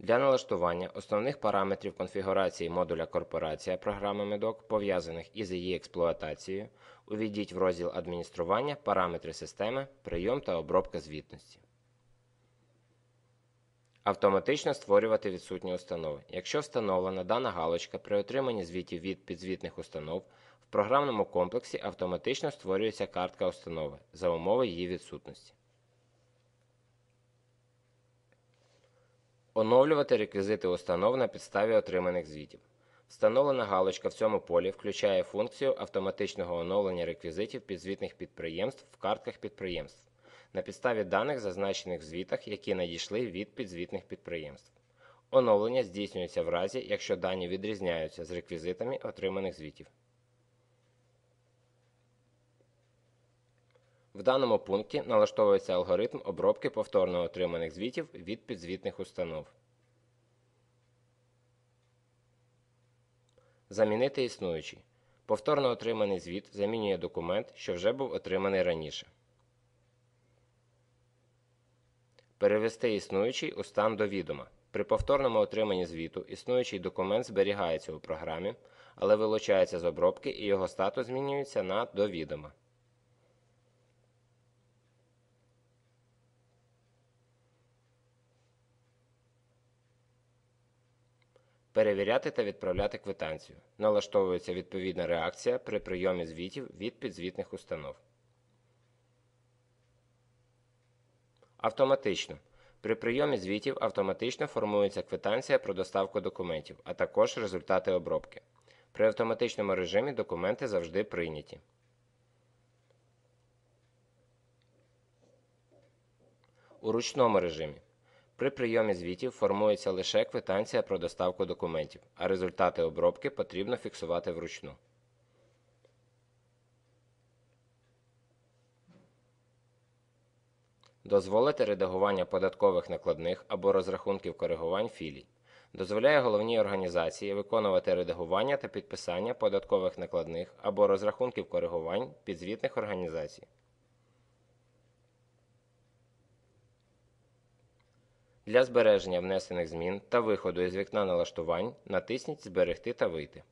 Для налаштування основних параметрів конфігурації модуля корпорація програми MEDOC, пов'язаних із її експлуатацією, увійдіть в розділ адміністрування параметри системи, прийом та обробка звітності. Автоматично створювати відсутні установи. Якщо встановлена дана галочка при отриманні звітів від підзвітних установ, в програмному комплексі автоматично створюється картка установи за умови її відсутності. Оновлювати реквізити установ на підставі отриманих звітів. Встановлена галочка в цьому полі включає функцію автоматичного оновлення реквізитів підзвітних підприємств в картках підприємств на підставі даних, зазначених в звітах, які надійшли від підзвітних підприємств. Оновлення здійснюється в разі, якщо дані відрізняються з реквізитами отриманих звітів. В даному пункті налаштовується алгоритм обробки повторно отриманих звітів від підзвітних установ. Замінити існуючий. Повторно отриманий звіт замінює документ, що вже був отриманий раніше. Перевести існуючий у стан до відома. При повторному отриманні звіту існуючий документ зберігається у програмі, але вилучається з обробки і його статус змінюється на до відома. Перевіряти та відправляти квитанцію. Налаштовується відповідна реакція при прийомі звітів від підзвітних установ. Автоматично. При прийомі звітів автоматично формується квитанція про доставку документів, а також результати обробки. При автоматичному режимі документи завжди прийняті. У ручному режимі. При прийомі звітів формується лише квитанція про доставку документів, а результати обробки потрібно фіксувати вручну. Дозволити редагування податкових накладних або розрахунків коригувань філій. Дозволяє головній організації виконувати редагування та підписання податкових накладних або розрахунків коригувань підзвітних організацій. Для збереження внесених змін та виходу із вікна налаштувань натисніть Зберегти та вийти.